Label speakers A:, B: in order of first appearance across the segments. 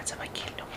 A: sides of a kingdom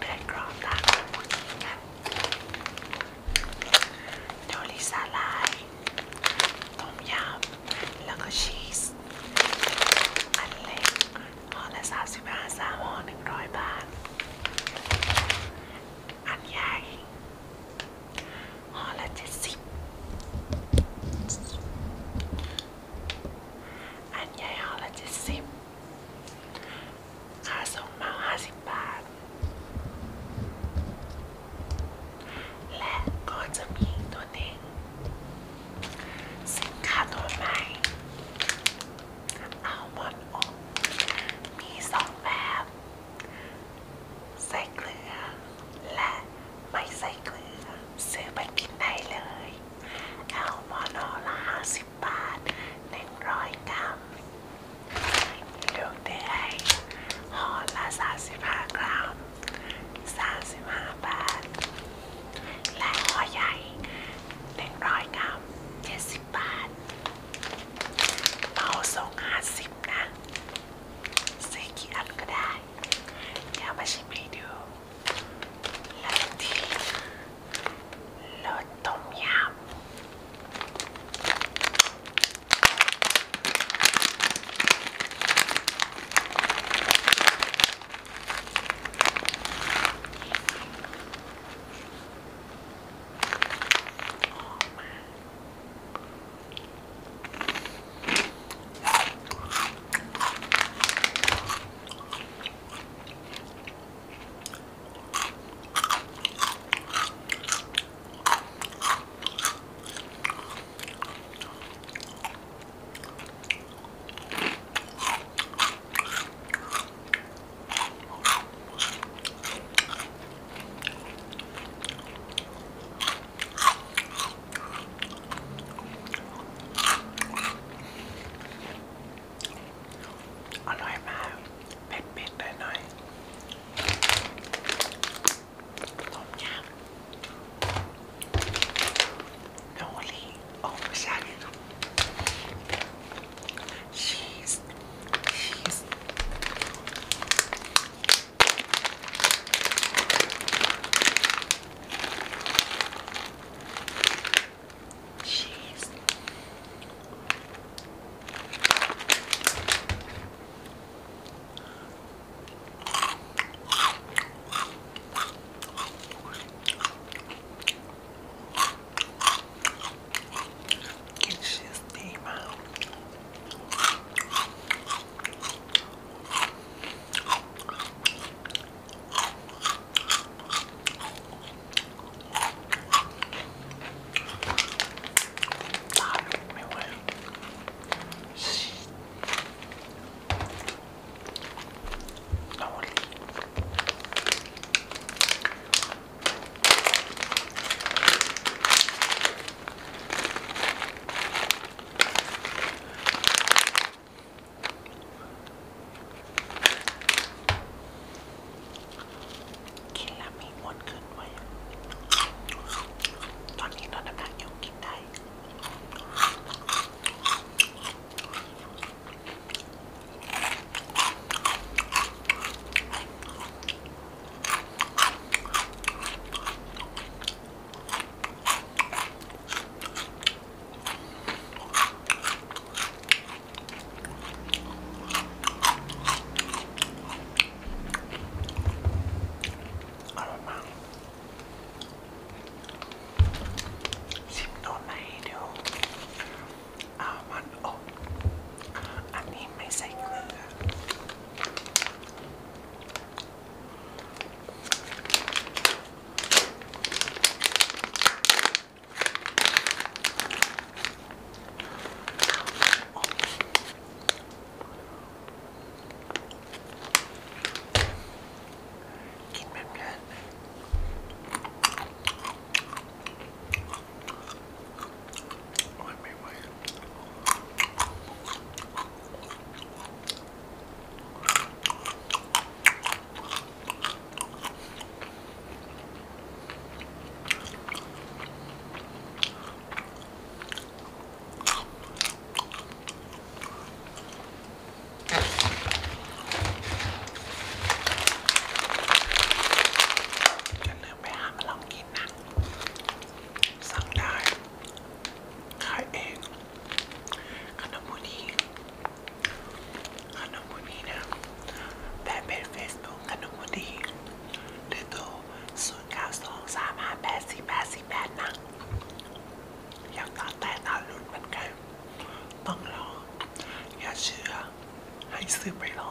A: 对不了。